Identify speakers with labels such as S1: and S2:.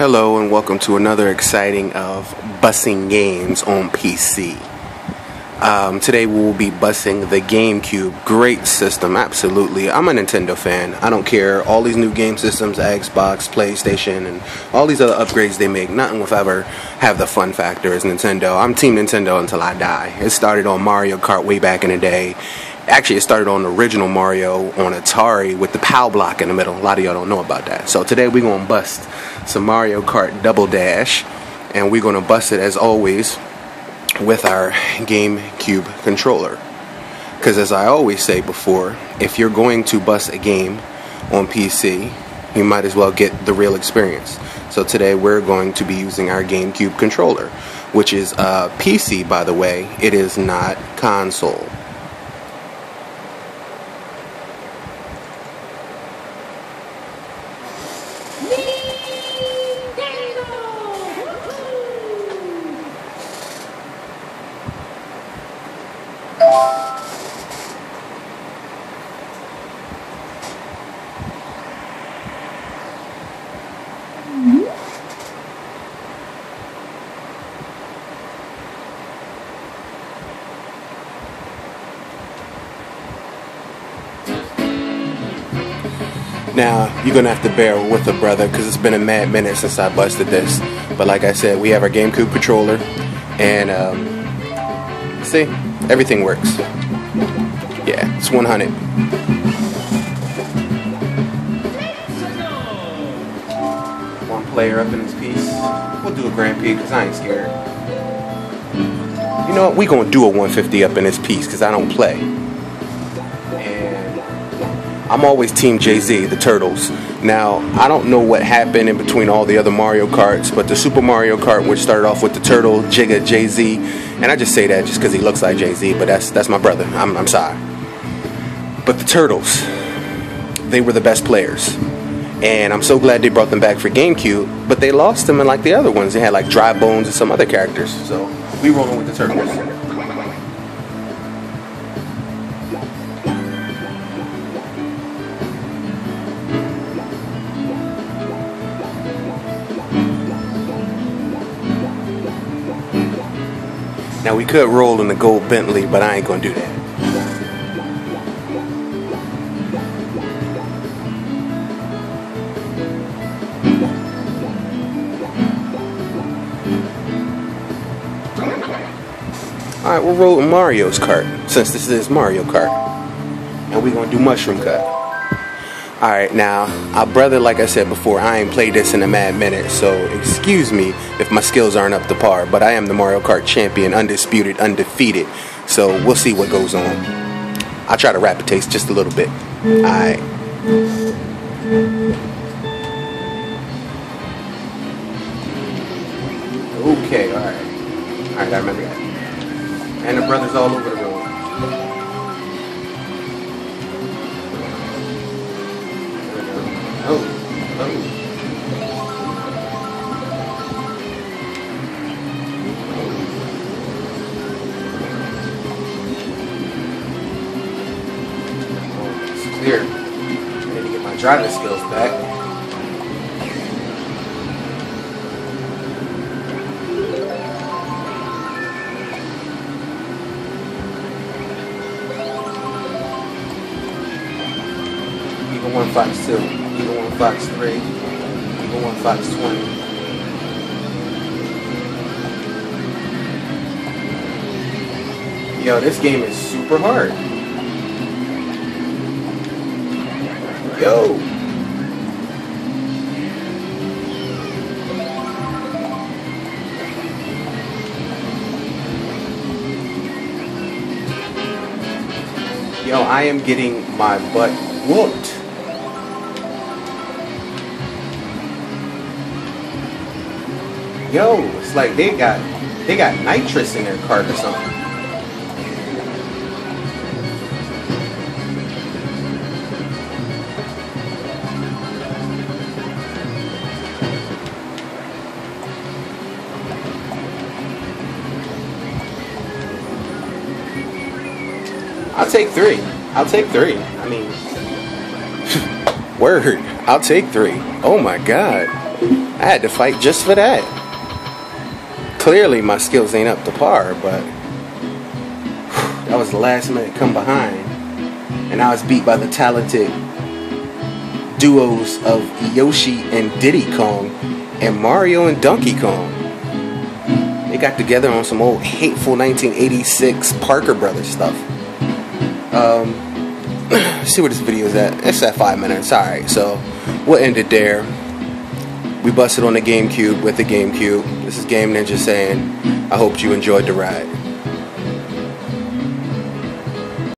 S1: Hello and welcome to another exciting of bussing games on PC. Um, today we will be bussing the GameCube. Great system, absolutely. I'm a Nintendo fan. I don't care. All these new game systems, Xbox, PlayStation, and all these other upgrades they make, nothing will ever have the fun factor as Nintendo. I'm Team Nintendo until I die. It started on Mario Kart way back in the day. Actually, it started on the original Mario on Atari with the POW block in the middle. A lot of y'all don't know about that. So today we're to bust some Mario Kart Double Dash, and we're going to bust it as always with our GameCube controller. Because as I always say before, if you're going to bust a game on PC, you might as well get the real experience. So today we're going to be using our GameCube controller, which is a PC by the way, it is not console. Now, you're gonna have to bear with a brother because it's been a mad minute since I busted this. But like I said, we have our GameCube controller, and um, see, everything works. Yeah, it's 100. One player up in this piece. We'll do a Grand Prix because I ain't scared. You know what? We gonna do a 150 up in this piece because I don't play. I'm always Team Jay Z, the Turtles. Now, I don't know what happened in between all the other Mario Karts, but the Super Mario Kart, which started off with the Turtle, Jigga, Jay Z, and I just say that just because he looks like Jay Z, but that's that's my brother. I'm, I'm sorry. But the Turtles, they were the best players. And I'm so glad they brought them back for GameCube, but they lost them in like the other ones. They had like Dry Bones and some other characters. So we rolling with the Turtles. Now we could roll in the gold Bentley, but I ain't gonna do that. Alright, we'll roll in Mario's cart, since this is Mario Kart. And we're gonna do Mushroom Cup. Alright, now, our brother, like I said before, I ain't played this in a mad minute, so excuse me if my skills aren't up to par, but I am the Mario Kart champion, undisputed, undefeated, so we'll see what goes on. I'll try to rap a taste just a little bit. Alright. Okay, alright. Alright, I remember that. And the brothers all over the Oh, driving skills back. Even one five two. Eagle 1 Fox 3, Eagle 1 Fox 20. Yo, this game is super hard. Yo! Yo, I am getting my butt whooped. yo, it's like they got they got nitrous in their cart or something. I'll take three. I'll take three. I mean, word. I'll take three. Oh my god. I had to fight just for that. Clearly, my skills ain't up to par, but that was the last minute come behind. And I was beat by the talented duos of Yoshi and Diddy Kong and Mario and Donkey Kong. They got together on some old hateful 1986 Parker Brothers stuff. Um, see where this video is at. It's at five minutes. Alright, so we'll end it there. We busted on the GameCube with the GameCube. This is Game Ninja saying, I hope you enjoyed the ride.